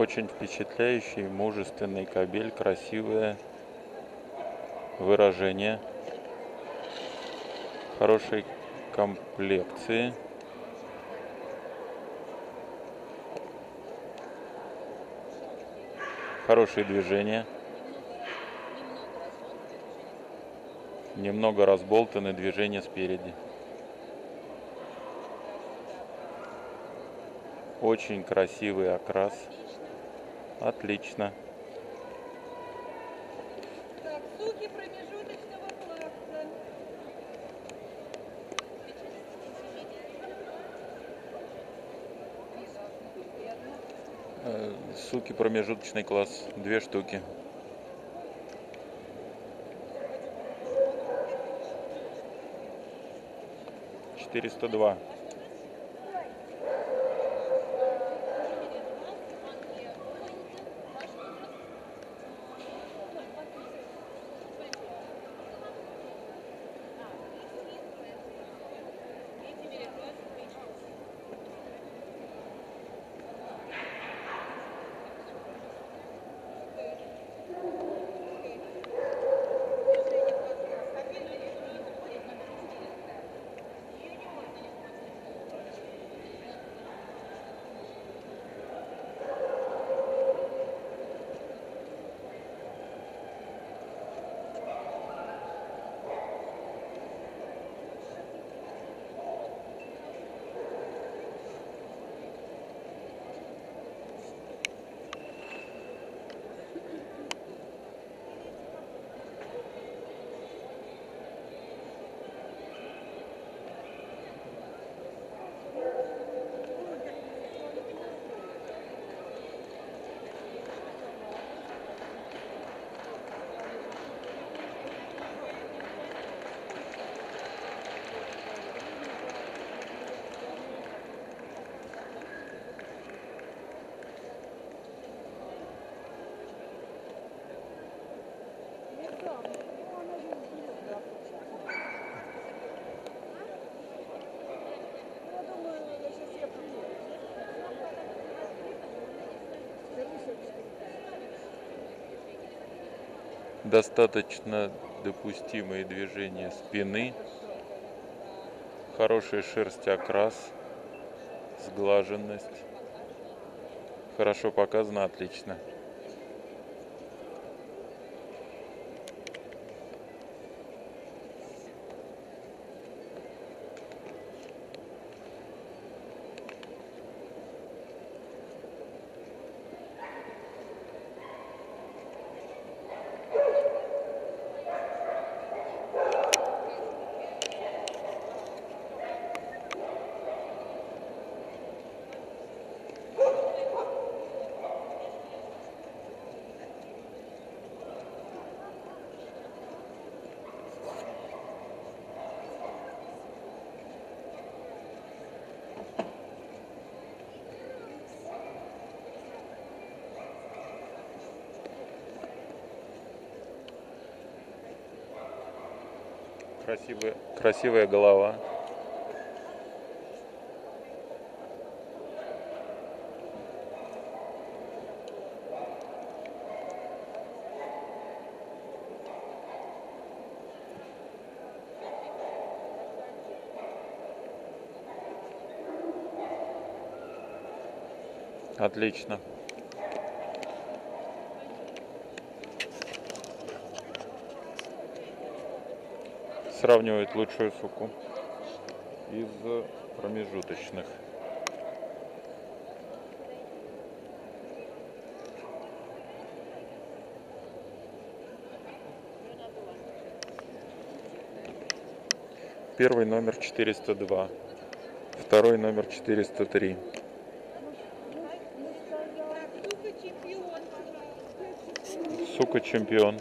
Очень впечатляющий, мужественный кобель, красивое выражение, хорошей комплекции. Хорошие движения. Немного разболтаны движения спереди. Очень красивый окрас. Отлично. Так, суки промежуточного класса. Э, Суки промежуточный класс. Две штуки. Четыреста два. Достаточно допустимые движения спины. Хорошая шерсть окрас. Сглаженность. Хорошо показано, отлично. Красивая, красивая голова. Отлично. Сравнивает лучшую суку из промежуточных. Первый номер 402, второй номер 403. Сука чемпион,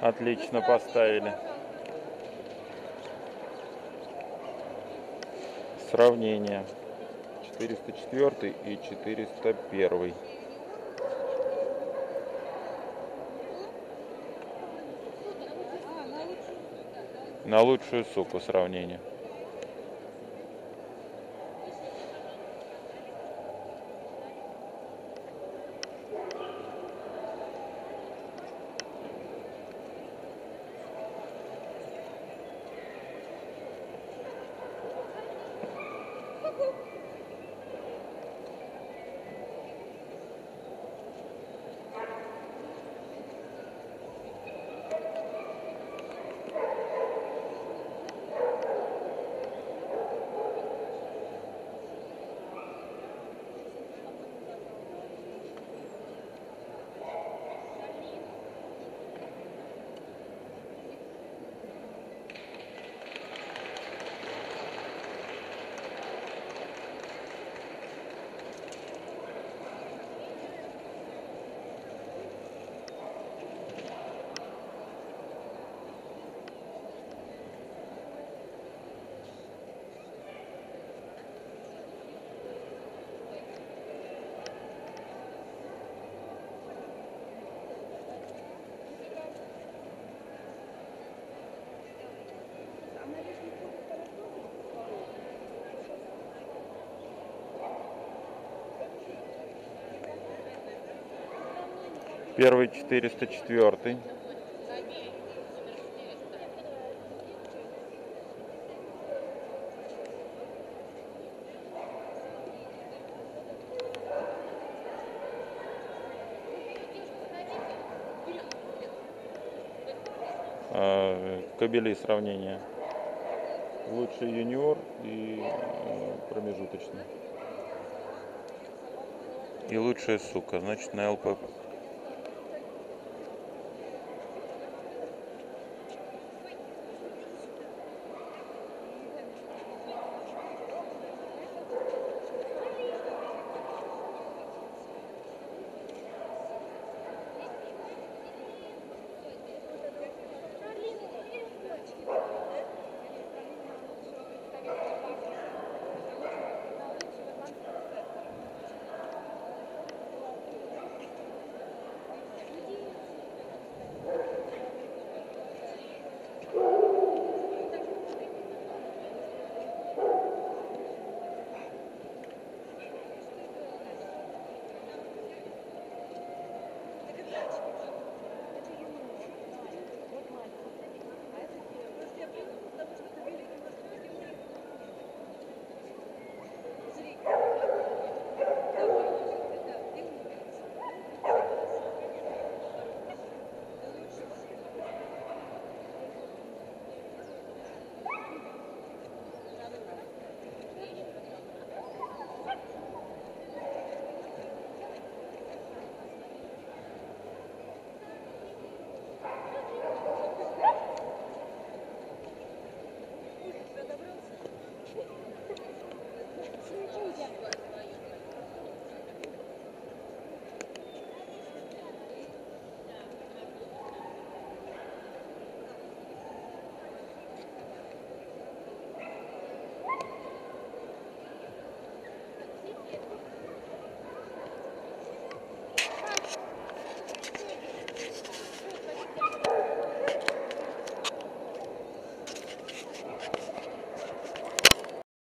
Отлично поставили. Сравнение. 404 и 401. На лучшую суку сравнение. Первый 404. А, Кобели сравнения. Лучший юниор и э, промежуточный. И лучшая сука, значит на ЛП